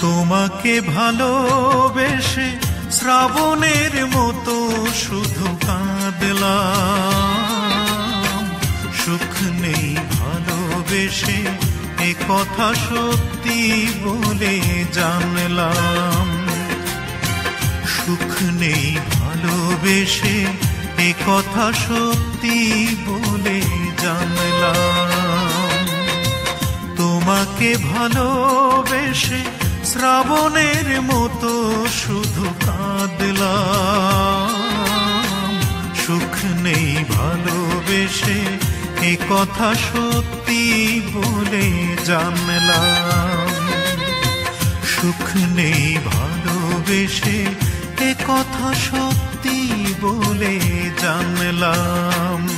তোমাকে ভালোবেসে শ্রাবণের মতো শুধু কাঁদলাম। সুখ নেই ভালোবেসে, এ কথা সত্যি বলে জানলাম। সুখ নেই ভালোবেসে, এ কথা সত্যি বলে জানলাম। তোমাকে ভালোবেসে শ্রাবণের মতো শুধু কাঁদলাম। সুখ নেই ভালোবেসে এ কথা সত্যি বলে জানলাম। সুখ নেই ভালোবেসে এ কথা সত্যি বলে জানলাম।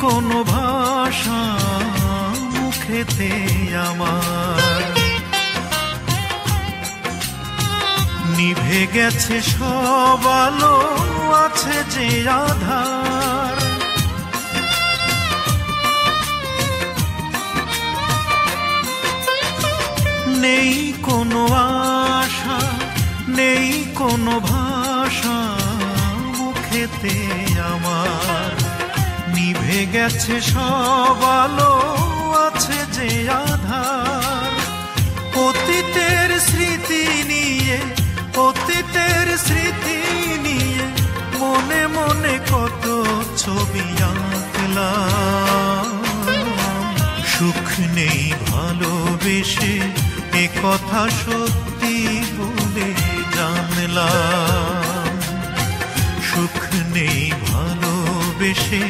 কোনো ভাষা মুখেতে আমার। নিভে গেছে সব আলো, আছে যে আধার। নেই কোনো আশা, নেই কোনো ভাষা মুখেতে আমার। নিভে গেছে সব আলো, আছে যে আধার। অতীতের স্মৃতি নিয়ে, অতীতের স্মৃতি নিয়ে মনে মনে কত ছবি আঁকলাম। সুখ নেই ভালোবেসে, এ কথা সত্যি বলে জানলাম। সুখ নেই ভালোবেসে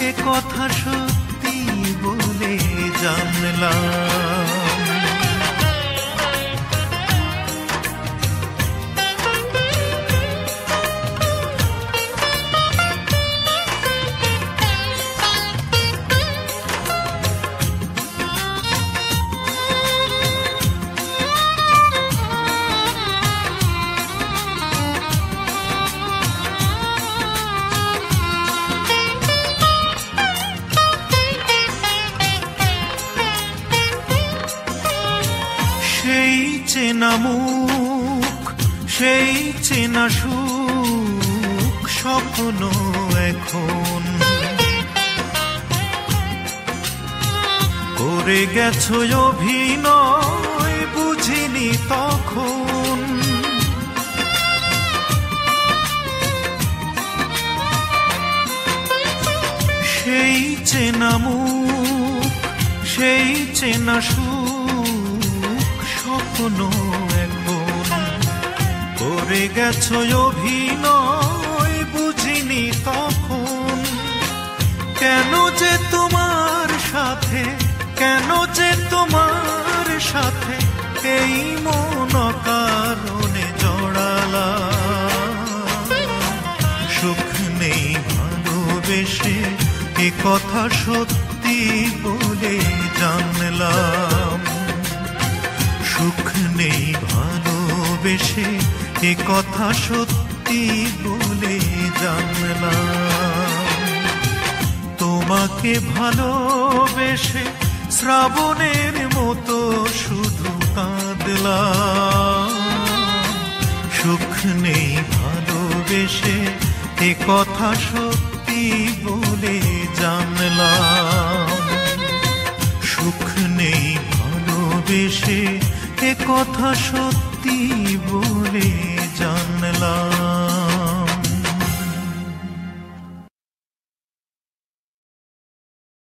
এ কথা সত্যি বলে জানলাম। মুখ সেই চেনা সুখ স্বপ্ন এখন। করে গেছো অভিনয়, বুঝিনি তখন। সেই চেনা মুখ, সেই চেনা সুখ স্বপ্ন করে গেছো অভিনয় বুঝিনি তখন। কেন যে তোমার সাথে, কেন যে তোমার সাথে এই মন কারণে জড়ালা সুখ নেই ভালোবেসে এ কথা সত্যি বলে জানলাম। সুখ নেই ভালোবেসে এ কথা সত্যি বলে জানলাম। তোমাকে ভালোবেসে শ্রাবণের মতো শুধু কাঁদলাম। সুখ নেই ভালোবেসে এ কথা সত্যি বলে জানলাম। সুখ নেই ভালোবেসে এ কথা সত্যি সত্যি বলে জানলাম।